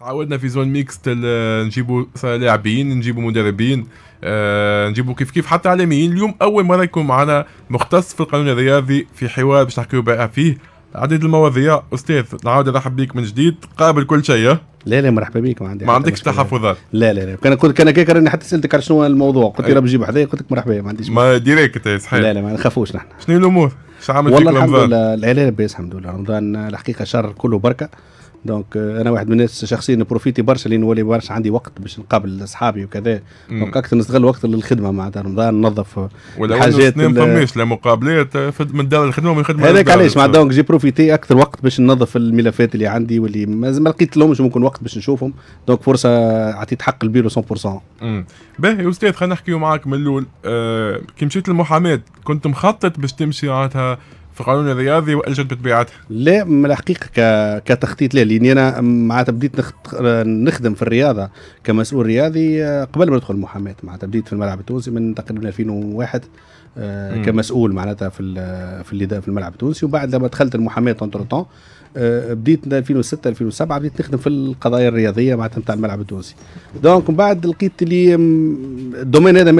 تعودنا في zone mixte نجيبوا لاعبين نجيبوا مدربين آه نجيبوا كيف كيف. حتى اعلاميين اليوم أول مرة يكون معنا مختص في القانون الرياضي في حوار باش نحكيو بقى فيه. عديد المواضيع. أستاذ نعاود نرحب بك من جديد. قابل كل شيء لا لا مرحبا بك. ما عندي ما عندكش تحفظات؟ لا لا لا. كان كنت كان كيك راني حتى سألتك على شنو الموضوع. قلت لي راه بجيب حذايا قلت لك مرحبا ما عنديش ما direct صحيح. لا لا ما نخافوش نحن. شنو الأمور؟ شو عملت والله الحمد لله. لا لا الحمد لله. رمضان الحقيقة شهر كله بركة. donc أنا واحد من الناس شخصيا profité برشا لأن ولي برشا عندي وقت باش نقابل أصحابي وكذا. donc أكثر نستغل وقت للخدمة معناتها رمضان ننظف الحاجات ما فماش لا مقابلات من دار الخدمة ومن خدمة هذاك علاش مع donc j'ai profité أكثر وقت باش ننظف الملفات اللي عندي واللي ما لقيت لهمش ممكن وقت باش نشوفهم. donc فرصة عطيت حق البيرو 100% باهي أستاذ خلينا نحكيو معاك من الأول. آه كي مشيت للمحاماة كنت مخطط باش تمشي معناتها في القانون الرياضي واجت بتبيعاتها؟ لا من الحقيقة ك... كتخطيط لا لأني أنا معناتها بديت نخت... نخدم في الرياضة كمسؤول رياضي آه، قبل ما ندخل المحاماه معناتها بديت في الملعب التونسي من تقريبا 2001 آه، كمسؤول معناتها في في في الملعب التونسي وبعد لما دخلت المحاماة entre بديت 2006 2007 بديت نخدم في القضايا الرياضية معناتها نتاع الملعب التونسي. donc من بعد لقيت اللي ال domaine هذا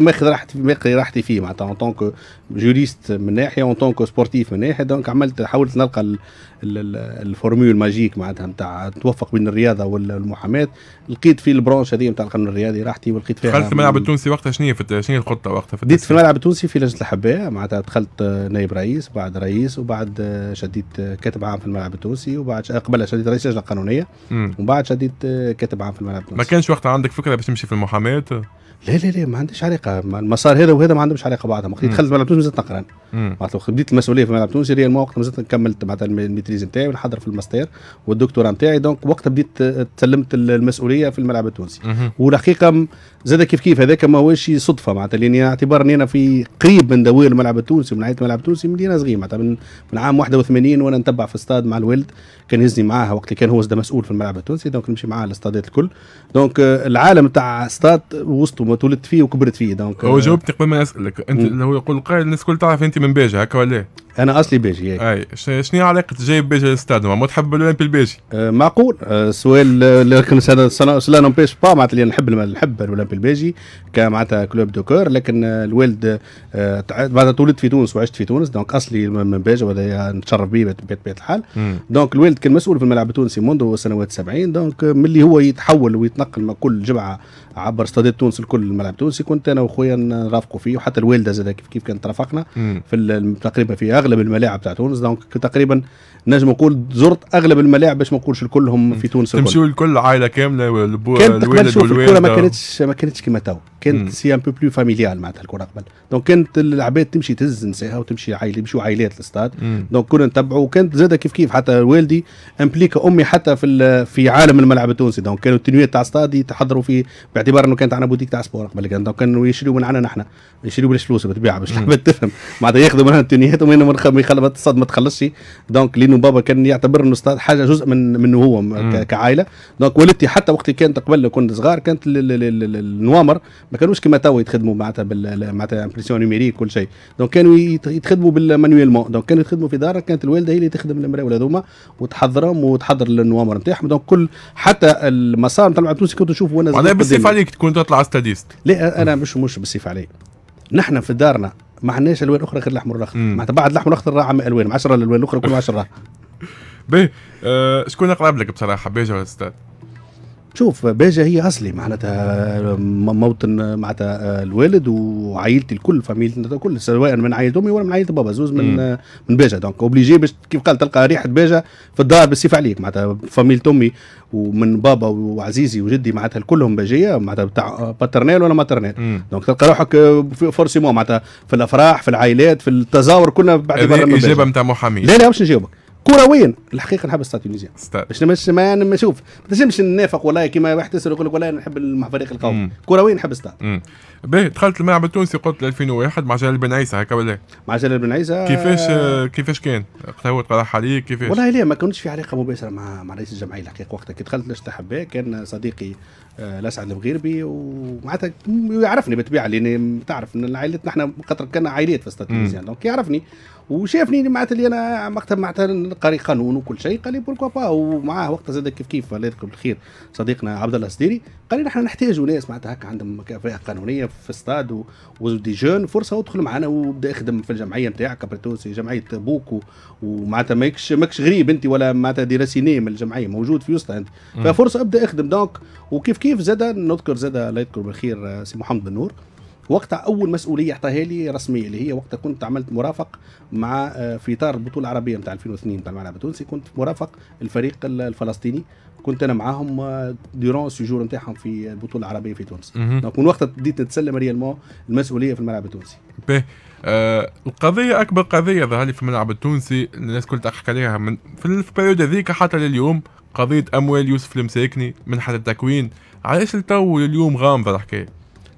ماخذ راحتي ماخذ راحتي فيه معناتها en tant que juriste من ناحية en tant que sportif من ناحية. donc عملت حاولت نلقى ال formule magique معناتها نتاع توفق بين الرياضة والمحاماة. لقيت في ال branche هذه نتاع القانون الرياضي راحتي ولقيت فيها دخلت في الملعب التونسي وقتها شنو شنو هي الخطة وقتها في بديت في الملعب التونسي في لجنة الاحباء معناتها دخلت نائب رئيس بعد رئيس وبعد شديت كاتب عام في الملعب التونسي وبعد قبلها شديت رئيس اللجنه القانونيه وبعد شديت كاتب عام في الملعب التونسي. ما كانش وقتها عندك فكرة باش تمشي في المحاماة؟ لا لا لا ما عنديش علاقة. المسار هذا وهذا ما عندهمش علاقة بعضهم. وقت دخلت الملعب التونسي مازلت نقرأ. معناتها بديت المسؤولية في الملعب التونسي ريال وقت مازلت كملت معناتها ال maîtrise نتاعي ونحضر في الماستير والدكتوراه نتاعي. donc وقتها بديت تسلمت المسؤولية في الملعب التونسي. والحقيقة زاد كيف كيف هذاك ما هوش صدفة. معناتها لأني اعتبرني أنا في قريب من دوير الملعب التونسي ومن عائله الملعب التونسي من أنا صغير. معناتها من, من عام 81 وأنا نتبع في استاد مع الوالد كان يهزني معاها وقت اللي كان هو مسؤول في الملعب. التونسي donc نمشي معاه الاستادات الكل. donc العالم تاع استاد وسطه ما ولدت فيه وكبرت فيه. donc هو جاوبتني قبل ما أسألك. أنت لو يقول قائل الناس الكل تعرف أنت من بيجا هكا ولا أنا أصلي بيجي أي شنو علاقة جايب بيجي للاستاد ما تحب الأولمبي البيجي؟ أه معقول. أه سؤال لكن cela n'empêche pas معناتها نحب نحب الأولمبي البيجي كمعناتها club de cœur لكن الوالد أه بعد تولدت في تونس وعشت في تونس donc أصلي من بيجا وهذا نتشرف به بطبيعه الحال. donc الوالد كان مسؤول في الملعب التونسي منذ سنوات 70 donc ملي هو يتحول ويتنقل كل جمعة عبر استادات تونس الكل الملعب التونسي كنت أنا واخويا نرافقوا فيه وحتى الوالدة زاد كيف كيف كانت ترافقنا في تقريبا في اغلب الملاعب تاع تونس donc تقريبا نجم نقول زرت أغلب الملاعب باش ما نقولش الكلهم في تونس تمشيو الكل عائلة كاملة كانت قبل شوف الكرة ما كانتش ما كانتش كيما تو. كانت c'est un peu plus familial معناتها الكرة قبل. donc كانت العباد تمشي تهز نساها وتمشي عائله يمشوا عائلات الاستاد. donc كنا نتبعوا وكانت زاد كيف كيف حتى والدي impliquait أمي حتى في في عالم الملعب التونسي. donc كانوا التنويات تاع استاد يتحضروا في باعتبار إنه كانت عندنا بوديك تاع sport قبل donc كانوا يشريوا من عنا نحن. يشريوا بلاش فلوس بالطبيعه باش العباد تفهم. معناتها ياخذوا منها التنويات ومن ما يخلص ما تخلصش. donc لأنه بابا كان يعتبر إنه استاد حاجة جزء من منه هو كعائلة. donc والدتي حتى وقت كانت قبل كنت صغار كانت النوامر ما كانوش كما تو يتخدموا معناتها معناتها impression numérique كل شيء. donc كانوا يتخدموا بال manuellement donc كانوا يتخدموا في دارك كانت الوالدة هي اللي تخدم المراول هذوما وتحضرهم وتحضر النوامر نتاعهم. donc كل حتى المسار نتاع التونسي كنت نشوف وأنا معناها بالصيف عليك تكون تطلع stadiste. لا أنا مش مش بالصيف علي نحن في دارنا ما عندناش الوان أخرى غير الاحمر والاخضر معناتها بعد الاحمر والأخضر راح الوان 10 الالوان الأخرى كلهم 10 باهي. أه شكون اقرب لك بصراحة؟ بيجا ولا؟ شوف باجة هي أصلي معناتها موطن معناتها الوالد وعائلتي الكل فاميلتي الكل سواء من عائلة أمي ولا من عائلة بابا زوز من. من باجة. donc obligé باش كيف قال تلقى ريحة باجة في الدار بالسيف عليك معناتها فاميلة أمي ومن بابا وعزيزي وجدي معناتها كلهم باجية معناتها بتاع paternel ولا maternel donc تلقى روحك forcément معناتها في الأفراح في العائلات في التزاور كلنا باعتبار إجابة نتاع محامي. لا لا مش نجاوبك كرويا الحقيقة نحب Stade Tunisien باش مش ما نشوف ما تنجمش ننافق والله كيما واحد تسال يقول لك والله نحب الفريق القومي كرويا نحب ستاد باهي دخلت الملعب التونسي قلت 2001 مع جلال بن عيسى هكا ولا؟ مع جلال بن عيسى. كيفاش كيفاش كان؟ وقتها هو تقترح عليك كيفاش؟ والله لا ما كنتش في علاقه مباشرة مع مع رئيس الجمعية الحقيقة وقتها. كي دخلت حباه كان صديقي الاسعد المغيربي ومعناتها يعرفني بالطبيعه لأن تعرف إن عائلتنا إحنا خاطر كنا عائلات في Stade Tunisien donc يعرفني. وشافني معناتها اللي أنا وقتها معناتها قاري قانون وكل شيء قال لي pourquoi pas ومعاه وقتها زاد كيف كيف الله يذكر بالخير صديقنا عبد الله السديري قال لي نحن نحتاجوا ناس معناتها هكا عندهم كفاءه قانونية في استاد و des jeunes فرصة وادخل معنا وبدأ يخدم في الجمعية نتاعك après tout c'est جمعية بوك ومعناتها ماكش ماكش غريب أنت ولا معناتها déraciné من الجمعية موجود في وسطها أنت. ففرصة أبدأ اخدم donc وكيف كيف زاد؟ نذكر زاد الله يذكر بالخير سي محمد بن نور. وقتها أول مسؤولية أعطاها لي رسمية اللي هي وقتها كنت عملت مرافق مع آه، في إطار البطولة العربية نتاع 2002 نتاع الملعب التونسي. كنت مرافق الفريق الفلسطيني. كنت أنا معاهم durant ال séjour نتاعهم في البطولة العربية في تونس. donc من وقتها بديت نتسلم réellement المسؤولية في الملعب التونسي. باهي آه القضية أكبر قضية ظهر لي في الملعب التونسي الناس كلها تحكي عليها من في ال période هذيك حتى لليوم. قضية أموال يوسف المساكني منحه التكوين علاش التو اليوم غامضة الحكاية؟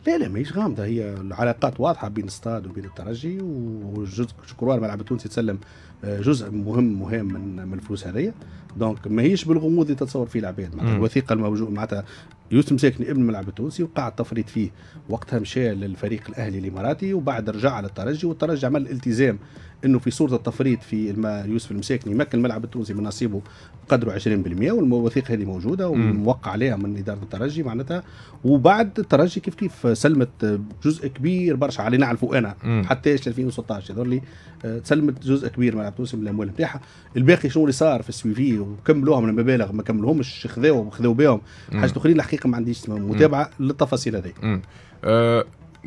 لا لا ماهيش غامضة هي العلاقات واضحة بين الاستاد وبين الترجي وجزء شكرا الملعب التونسي تسلم جزء مهم مهم من من الفلوس هذيا donc ماهيش بالغموض اللي تتصور فيه العباد معناتها الوثيقة الموجودة معناتها يوسف مساكني ابن الملعب التونسي وقع التفريط فيه. وقتها مشى للفريق الأهلي الإماراتي وبعد رجع على الترجي والترجي عمل التزام إنه في صورة التفريط في يوسف المساكني يمكن الملعب التونسي من نصيبه قدره 20% والمواثيق هذه موجودة وموقع عليها من إدارة الترجي معناتها. وبعد الترجي كيف كيف سلمت جزء كبير برشا على نعرفوا أنا حتى 2016 هذول لي آه، سلمت جزء كبير من من الاموال نتاعها الباقي شنو اللي صار في السويفي؟ وكملوها من المبالغ ما كملوهمش خذوهم خذوا بهم. حاجة اخرين الحقيقة ما عنديش متابعة للتفاصيل هذه. أه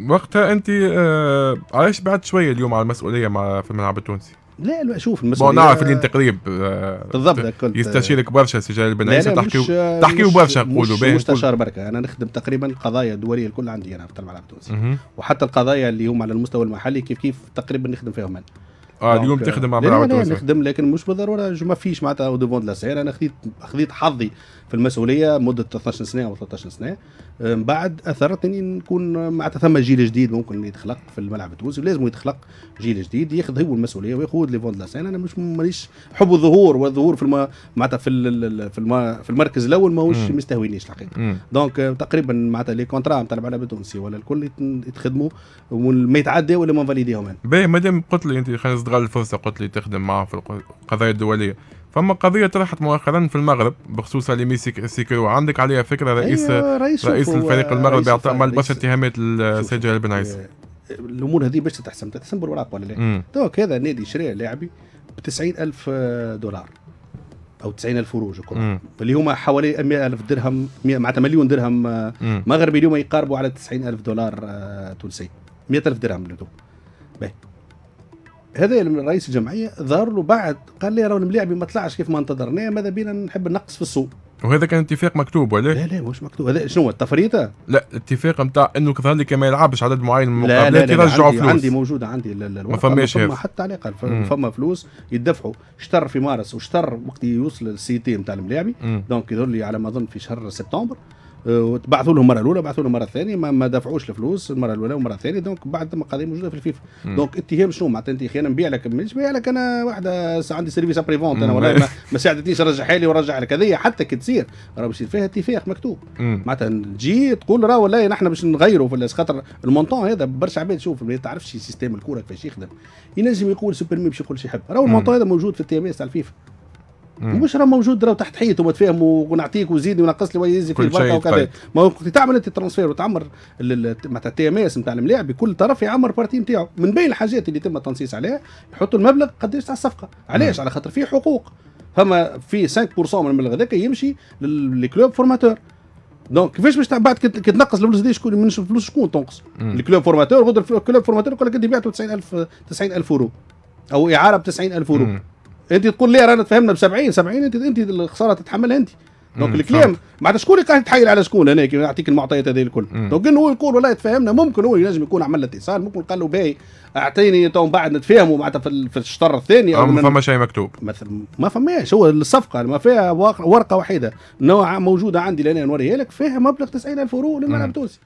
وقتها أنت أه عايش بعد شوية اليوم على المسؤولية مع في الملعب التونسي؟ لا لا شوف المسؤولية نعرف اللي انت قريب آه، بالضبط كنت يستشيرك برشا بن عيسى تحكيو تحكيو برشا نقولوا مش مستشار بركة. أنا نخدم تقريبا القضايا الدولية الكل عندي أنا في الملعب التونسي. وحتى القضايا اللي هم على المستوى المحلي كيف كيف تقريبا نخدم فيهم أنا. آه اليوم تخدم مع التونسي نخدم لكن مش بالضروره ما فيش معناتها أو ديفون لا أنا خذيت خذيت حظي في المسؤولية مدة 12 سنة أو 13 سنة. من بعد أثرت إني نكون معناتها ثم جيل جديد ممكن يتخلق في الملعب التونسي. لازم يتخلق جيل جديد ياخذ هو المسؤولية l'avant-scène أنا مش ماليش حب الظهور والظهور في الم... معناتها في ال... في, الم... في المركز الأول ماهوش مستهوينيش الحقيقة. donc تقريبا معناتها les contrats نتاع الملعب التونسي ولا الكل يتخدموا وما يتعدى ولا ما validé هم باهي مادام قلت لي أنت خلينا نستغل الفرصه قلت لي تخدم معه في القضايا الدولية. فما قضية طرحت مؤخرا في المغرب بخصوص ليمي سيكرو. عندك عليها فكرة رئيس أيوة رئيس, رئيس الفريق المغربي اعطى برشا اتهامات للسيد جلال بن عيسى. الأمور هذه باش تتحسم تتحسم بالورق ولا لا؟ دوك هذا نادي شرى لاعبي ب ألف دولار. أو 90000 روج اللي هما حوالي 100000 درهم معناتها مليون درهم مغربي اليوم يقاربوا على 90000 دولار آه، تونسي. 100000 درهم باهي. هذا رئيس الجمعية ظهر له بعد قال لي راه الملاعب ما طلعش كيف ما انتظرناه ماذا بينا نحب نقص في السوق. وهذا كان اتفاق مكتوب ولا؟ لا لا مش مكتوب. هذا شنو التفريطة؟ لا الاتفاق نتاع إنه ظهر لي ما يلعبش عدد معين من المقابلات يرجعوا فلوس؟ عندي موجوده عندي ما فماش فما حتى علاقه فما فلوس يدفعوا. شطر في مارس وشطر وقت يوصل ال CIT نتاع الملاعبي donc يظهر لي على ما أظن في شهر سبتمبر. وتبعثوا لهم المره الأولى بعثوا لهم المره الثانية ما, ما دفعوش الفلوس المرة الأولى والمرة الثانية donc بعد ما قضية موجودة في الفيفا. donc اتهام شنو معناتها انت خلينا نبيع لك مش بيع لك أنا واحدة عندي service après-vente أنا ولا ما, ما ساعدتنيش نرجعها لي ونرجع لك. هذه حتى كي تصير راه باش فيها اتفاق مكتوب. معناتها تجي تقول راه والله نحن باش نغيروا في خاطر ال montant هذا برشا عباد شوف ما تعرفش système الكورة كيفاش يخدم. ينجم يقول سوبر مي باش يقول شي يحب راه ال montant هذا موجود في ال TMS تاع الفيفا. مش راه موجود راه تحت حيط وتفاهموا ونعطيك وزيد ونقص لي ويزيد في البركة وكذا. طيب. ما تعمل أنت transfert وتعمر معناتها ال TMS نتاع الملاعب بكل طرف يعمر partie نتاعو من بين الحاجات اللي يتم التنصيص عليها يحطوا المبلغ قداش تاع الصفقة. علاش؟ على خاطر فيه حقوق. فما في 5% من المبلغ هذاك يمشي لل club formateur. donc كيفاش باش بعد كي تنقص الفلوس دي شكون؟ من الفلوس شكون تنقص؟ ال club formateur غدر ال club formateur يقول لك أنت بعته 90000 90000 أورو. أو إعارة ب 90000 أورو. انت تقول لي رانا تفهمنا ب 70 70 انت انت الخسارة تتحملها انت. donc الكلام. معناتها شكون اللي قاعد يتحايل على شكون هناك؟ يعطيك المعطيات هذه الكل. donc إنه هو يقول والله تفاهمنا ممكن هو ينجم يكون عمل اتصال ممكن قال له باهي اعطيني تو بعد نتفاهموا معناتها في الشطر الثاني أو ما فما شيء مكتوب. مثلا ما فماش. هو الصفقة ما فيها ورقة وحيدة. نوع موجودة عندي لأن نوريها لك فيها مبلغ 90000 يورو للملعب التونسي.